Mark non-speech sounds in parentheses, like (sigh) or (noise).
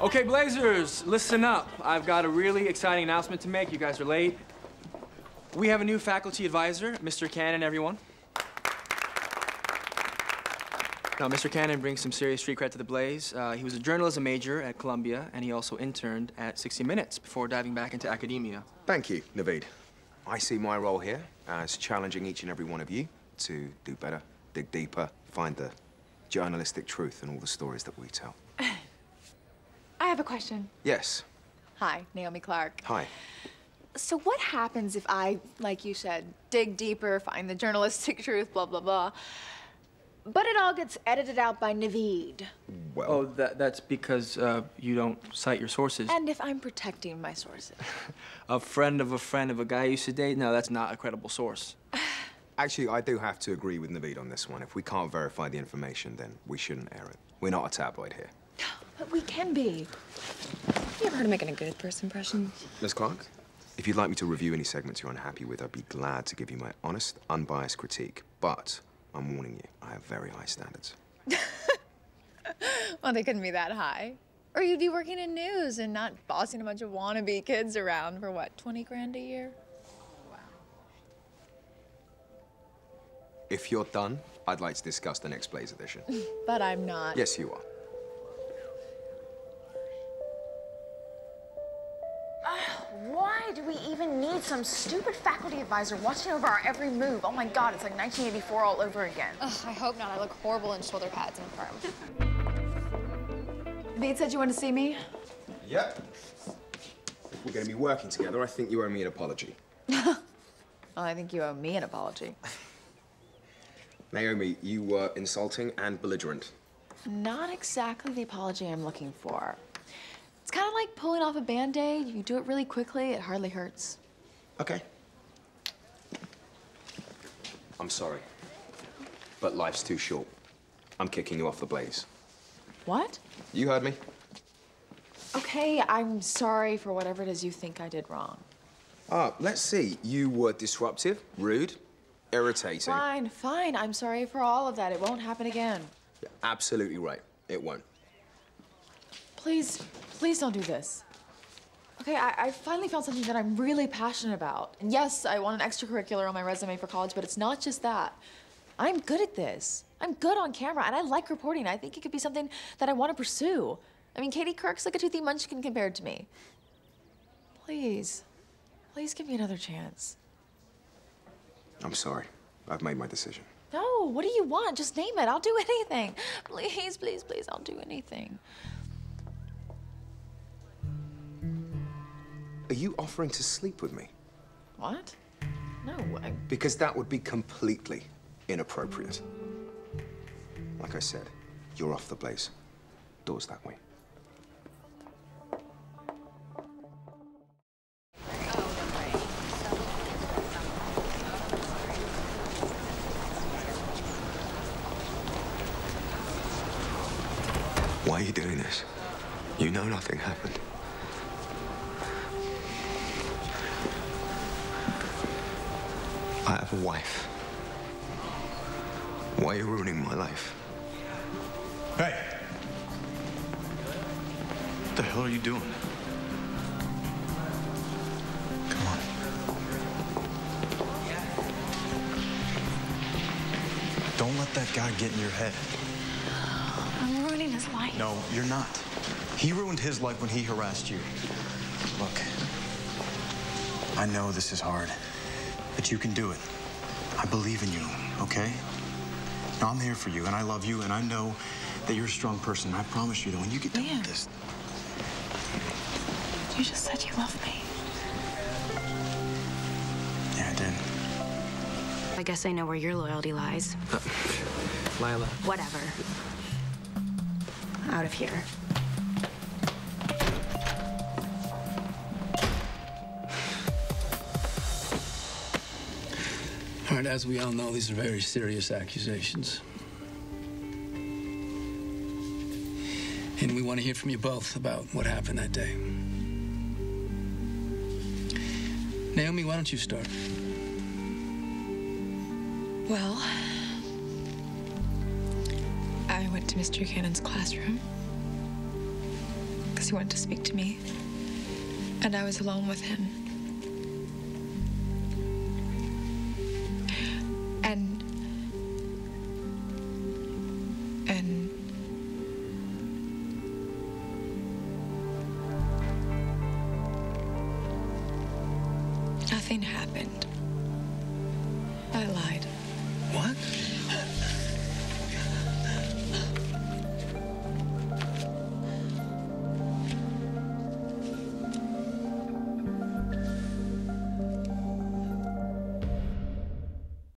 Okay, Blazers, listen up. I've got a really exciting announcement to make. You guys are late. We have a new faculty advisor, Mr. Cannon, everyone. Now, Mr. Cannon brings some serious street cred to the Blaze. Uh, he was a journalism major at Columbia, and he also interned at 60 Minutes before diving back into academia. Thank you, Navid. I see my role here as challenging each and every one of you to do better, dig deeper, find the journalistic truth in all the stories that we tell. (laughs) I have a question. Yes. Hi, Naomi Clark. Hi. So what happens if I, like you said, dig deeper, find the journalistic (laughs) truth, blah, blah, blah, but it all gets edited out by Navid? Well, Oh, that, that's because uh, you don't cite your sources. And if I'm protecting my sources? (laughs) A friend of a friend of a guy you used to date? No, that's not a credible source. (sighs) actually, I do have to agree with Navid on this one. If we can't verify the information, then we shouldn't air it. We're not a tabloid here. But we can be. You ever heard of making a good first impression? Miss Clark, if you'd like me to review any segments you're unhappy with, I'd be glad to give you my honest, unbiased critique. But I'm warning you, I have very high standards. (laughs) Well, they couldn't be that high. Or you'd be working in news and not bossing a bunch of wannabe kids around for what, 20 grand a year? Wow. If you're done, I'd like to discuss the next Blaze edition. (laughs) But I'm not. yes, you are. Why do we even need some stupid faculty advisor watching over our every move? Oh my god, it's like 1984 all over again. Ugh, I hope not. I look horrible in shoulder pads and a perm. Navid said you wanted to see me? Yep. If we're going to be working together, I think you owe me an apology. (laughs) Well, I think you owe me an apology. (laughs) Naomi, you were insulting and belligerent. Not exactly the apology I'm looking for. It's kind of like pulling off a band-aid. You do it really quickly, it hardly hurts. Okay. I'm sorry. But life's too short. I'm kicking you off the blaze. What? You heard me. Okay, I'm sorry for whatever it is you think I did wrong. Ah, let's see. You were disruptive, rude, irritating. Fine, fine. I'm sorry for all of that. It won't happen again. You're absolutely right. It won't. Please, please don't do this. Okay, I, I finally found something that I'm really passionate about. And yes, I want an extracurricular on my resume for college, but it's not just that. I'm good at this. I'm good on camera, and I like reporting. I think it could be something that I want to pursue. I mean, Katie Couric's like a toothy munchkin compared to me. Please, please give me another chance. I'm sorry. I've made my decision. No, what do you want? Just name it. I'll do anything. (laughs) Please, please, please, I'll do anything. Are you offering to sleep with me? What? No, I, Because that would be completely inappropriate. Like I said, you're off the blaze. Doors that way. Why are you doing this? You know nothing happened. I have a wife. Why are you ruining my life? Hey! What the hell are you doing? Come on. Don't let that guy get in your head. I'm ruining his life. No, you're not. He ruined his life when he harassed you. Look, I know this is hard, but you can do it. I believe in you, okay? Now, I'm here for you, and I love you, and I know that you're a strong person. I promise you that when you get done Liam. with this, You just said you love me. yeah, I did. I guess I know where your loyalty lies. Uh, Lila. Whatever. Out of here. As we all know, these are very serious accusations. And we want to hear from you both about what happened that day. Naomi, why don't you start? Well, I went to Mr. Cannon's classroom because he wanted to speak to me. And I was alone with him. nothing happened. I lied. What?